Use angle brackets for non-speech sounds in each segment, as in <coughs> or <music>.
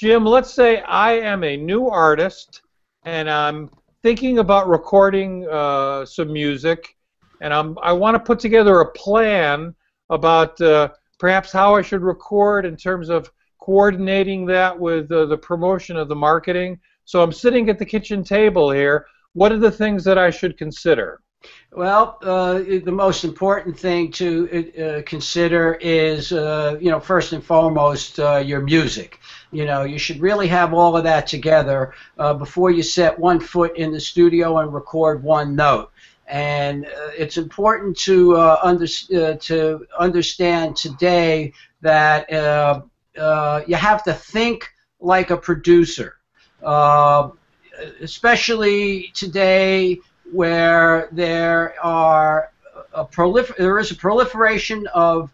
Jim, let's say I am a new artist and I'm thinking about recording uh, some music, and I'm, I want to put together a plan about uh, perhaps how I should record in terms of coordinating that with uh, the promotion of the marketing. So I'm sitting at the kitchen table here. What are the things that I should consider? Well, uh, the most important thing to uh, consider is, uh, you know, first and foremost, uh, your music. You know, you should really have all of that together uh, before you set one foot in the studio and record one note. And uh, it's important to under, to understand today that you have to think like a producer, especially today where there are a prolifer- there is a proliferation of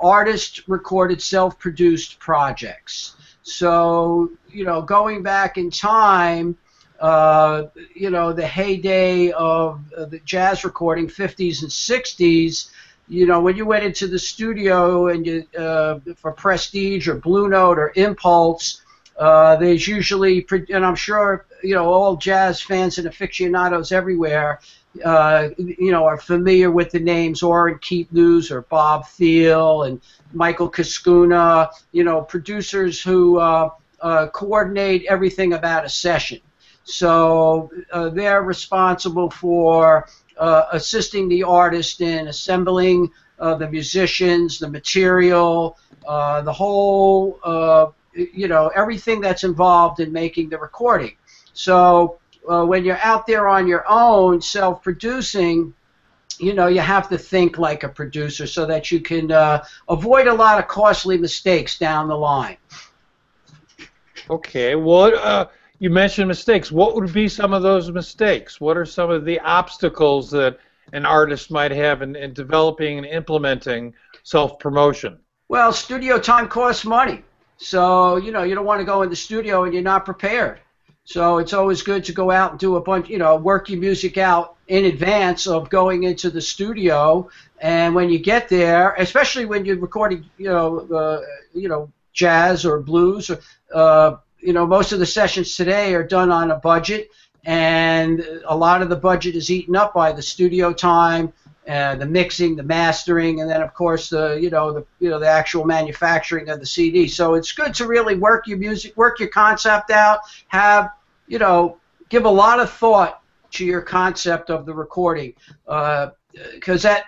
artist recorded self-produced projects. So you know, going back in time, uh, you know, the heyday of uh, the jazz recording, 50s and 60s. You know, when you went into the studio and you uh, for Prestige or Blue Note or Impulse, uh, there's usually, and I'm sure you know all jazz fans and aficionados everywhere, uh, you know, are familiar with the names Orrin Keepnews or Bob Thiele and Michael Cuscuna. You know, producers who uh, uh, coordinate everything about a session. So uh, they're responsible for assisting the artist in assembling the musicians, the material, the whole you know everything that's involved in making the recording. So uh, when you're out there on your own, self-producing, you know you have to think like a producer so that you can uh, avoid a lot of costly mistakes down the line. Okay. Well, uh, you mentioned mistakes. What would be some of those mistakes? What are some of the obstacles that an artist might have in, in developing and implementing self-promotion? Well, studio time costs money. So, you know, you don't want to go in the studio and you're not prepared. So it's always good to go out and do a bunch, you know, work your music out in advance of going into the studio. And when you get there, especially when you're recording, you know, uh, you know, jazz or blues, or, uh, you know, most of the sessions today are done on a budget, and a lot of the budget is eaten up by the studio time, the mixing, the mastering, and then of course the you know the you know the actual manufacturing of the CD. So it's good to really work your music, work your concept out, have you know give a lot of thought to your concept of the recording, because uh, that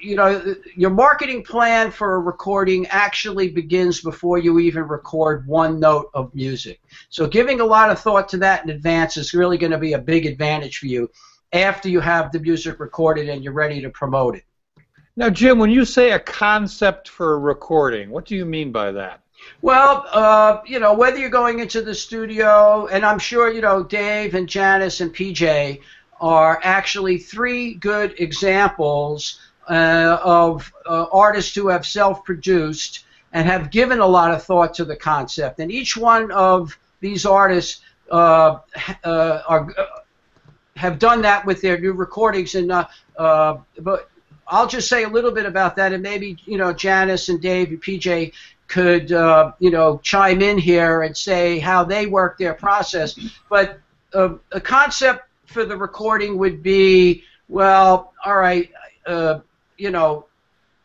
you know your marketing plan for a recording actually begins before you even record one note of music. So giving a lot of thought to that in advance is really going to be a big advantage for you after you have the music recorded and you're ready to promote it. Now, Jim, when you say a concept for a recording, what do you mean by that? Well, uh, you know, whether you're going into the studio, and I'm sure, you know, Dave and Janice and PJ are actually three good examples uh, of uh, artists who have self produced and have given a lot of thought to the concept. And each one of these artists uh, uh, are have done that with their new recordings. And uh, uh, but I'll just say a little bit about that, and maybe you know Janice and Dave and PJ could uh, you know chime in here and say how they work their process. But uh, a concept for the recording would be well, all right, uh, you know.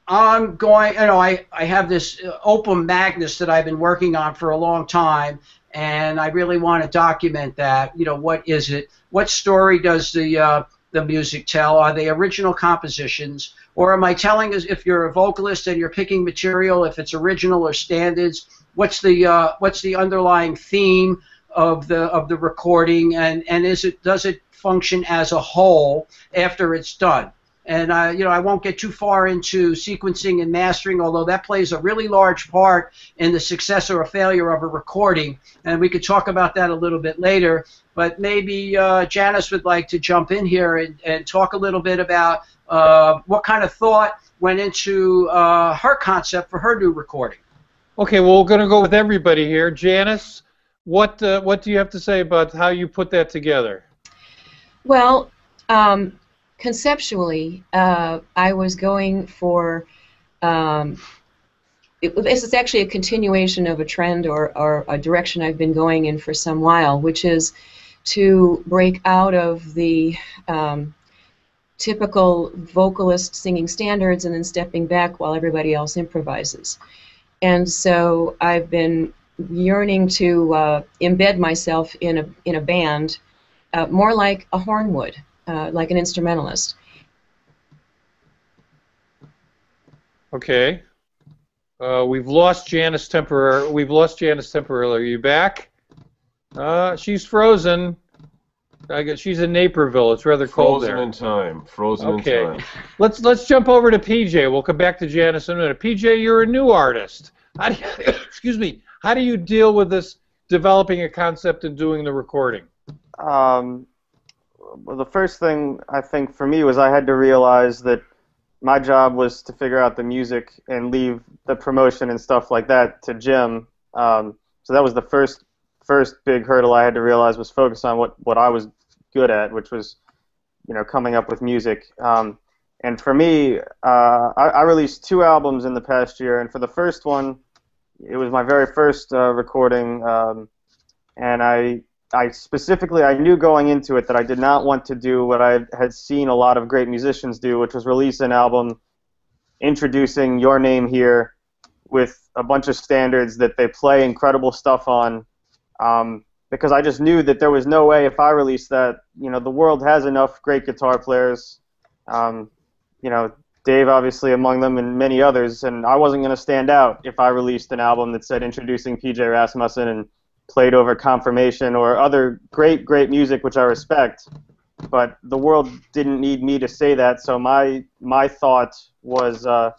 I'm going, you know, I, I have this Opum Magnus that I've been working on for a long time, and I really want to document that. You know, what is it? What story does the uh, the music tell? Are they original compositions, or am I telling if you're a vocalist and you're picking material, if it's original or standards? What's the uh, what's the underlying theme of the of the recording, and and is it does it function as a whole after it's done? And I, you know, I won't get too far into sequencing and mastering, although that plays a really large part in the success or a failure of a recording. And we could talk about that a little bit later. But maybe uh, Janice would like to jump in here and, and talk a little bit about uh, what kind of thought went into uh, her concept for her new recording. Okay, well, we're going to go with everybody here. Janice, what uh, what do you have to say about how you put that together? Well, um, conceptually, uh, I was going for um, it, this is actually a continuation of a trend or, or a direction I've been going in for some while, which is to break out of the um, typical vocalist singing standards and then stepping back while everybody else improvises. And so I've been yearning to uh, embed myself in a in a band, uh, more like a horn would, uh, like an instrumentalist. Okay. Uh, we've lost Janice temporarily. We've lost Janice temporarily. Are you back? Uh, she's frozen. I guess she's in Naperville. It's rather cold there. Frozen in time. Frozen Okay. in time. Let's let's jump over to PJ. We'll come back to Janice in a minute. PJ, you're a new artist. How do you, <coughs> excuse me? How do you deal with this developing a concept and doing the recording? Um, well, the first thing I think for me was I had to realize that my job was to figure out the music and leave the promotion and stuff like that to Jim. Um, so that was the first first big hurdle I had to realize was focus on what what I was good at, which was you know coming up with music. Um, and for me, uh, I, I released two albums in the past year, and for the first one, it was my very first uh, recording, um, and I I specifically I knew going into it that I did not want to do what I had seen a lot of great musicians do, which was release an album introducing your name here with a bunch of standards that they play incredible stuff on. Um, because I just knew that there was no way if I released that, you know, the world has enough great guitar players, um, you know, Dave obviously among them and many others, and I wasn't going to stand out if I released an album that said introducing PJ Rasmussen and played over confirmation or other great great music which I respect but the world didn't need me to say that so my my thought was uh,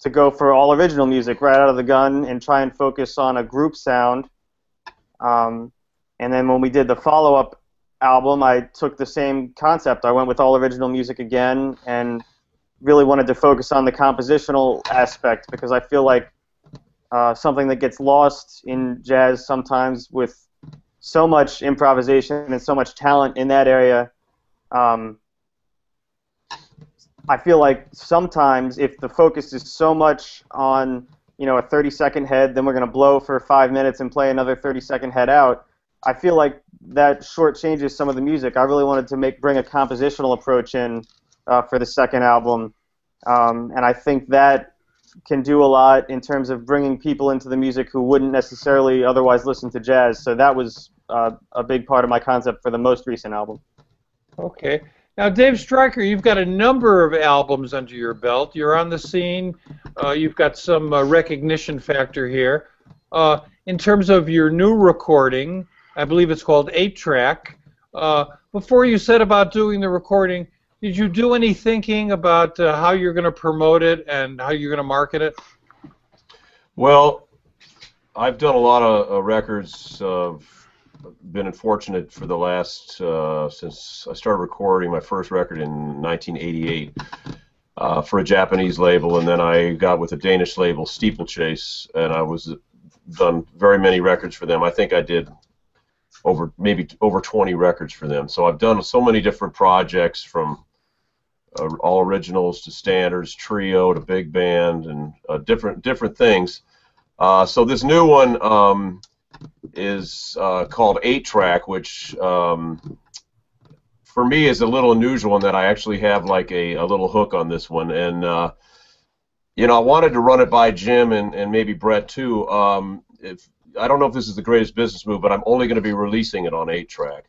to go for all original music right out of the gun and try and focus on a group sound. Um, and then when we did the follow-up album I took the same concept. I went with all original music again and really wanted to focus on the compositional aspect because I feel like uh, something that gets lost in jazz sometimes with so much improvisation and so much talent in that area. Um, I feel like sometimes if the focus is so much on you know a 30 second head, then we're going to blow for five minutes and play another 30 second head out. I feel like that shortchanges some of the music. I really wanted to make bring a compositional approach in uh, for the second album, um, and I think that can do a lot in terms of bringing people into the music who wouldn't necessarily otherwise listen to jazz. So that was uh, a big part of my concept for the most recent album. Okay. Now, Dave Stryker, you've got a number of albums under your belt. You're on the scene. Uh, you've got some uh, recognition factor here. Uh, in terms of your new recording, I believe it's called Eight Track. Uh, before you set about doing the recording, did you do any thinking about uh, how you're going to promote it and how you're going to market it? Well, I've done a lot of uh, records. Uh, been fortunate for the last uh, since I started recording my first record in 1988 uh, for a Japanese label, and then I got with a Danish label, Steeplechase, and I was done very many records for them. I think I did over maybe over 20 records for them. So I've done so many different projects from uh, all originals to standards, trio to big band, and uh, different different things. Uh, so this new one um, is uh, called Eight Track, which um, for me is a little unusual in that I actually have like a, a little hook on this one, and uh, you know I wanted to run it by Jim and, and maybe Bret too. Um, if I don't know if this is the greatest business move, but I'm only going to be releasing it on Eight Track.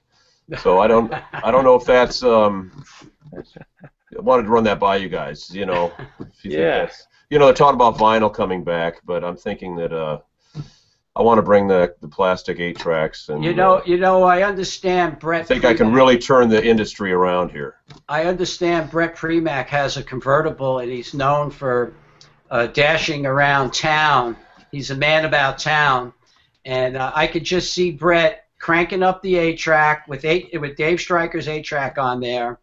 So I don't I don't know if that's um, <laughs> wanted to run that by you guys. You know, <laughs> you Yes. You know, they're talking about vinyl coming back, but I'm thinking that uh, I want to bring the the plastic eight tracks, and You know, uh, you know, I understand Bret. I think I can really turn the industry around here. I understand Bret Primack has a convertible, and he's known for uh, dashing around town. He's a man about town, and uh, I could just see Bret cranking up the eight track with eight with Dave Stryker's eight track on there.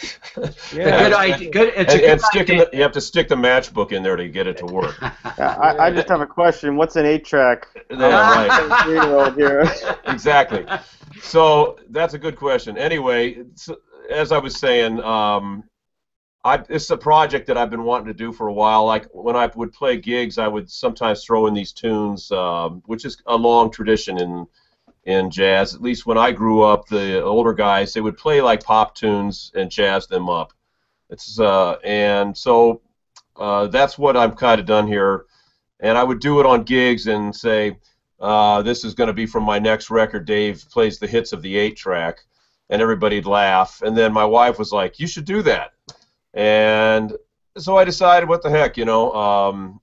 <laughs> A good idea. Good. It's and, a good and sticking idea. the, you have to stick the matchbook in there to get it to work. <laughs> Yeah, I, I just have a question. What's an eight track? <laughs> Yeah, right. Exactly. So that's a good question. Anyway, so, as I was saying, um, I, it's a project that I've been wanting to do for a while. Like when I would play gigs, I would sometimes throw in these tunes, um, which is a long tradition in in jazz. At least when I grew up, the older guys they would play like pop tunes and jazz them up. It's uh, and so uh, that's what I've kind of done here. And I would do it on gigs and say, uh, "This is going to be from my next record." Dave plays the hits of the eight track, and everybody'd laugh. And then my wife was like, "You should do that." And so I decided, what the heck, you know. Um,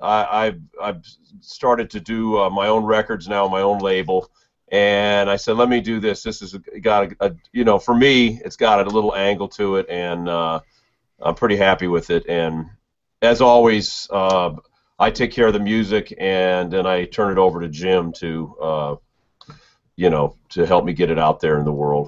I, I've, I've started to do uh, my own records now, my own label, and I said, let me do this. This has got a, a, you know, for me, it's got a little angle to it, and uh, I'm pretty happy with it. And as always, uh, I take care of the music, and then I turn it over to Jim to, uh, you know, to help me get it out there in the world.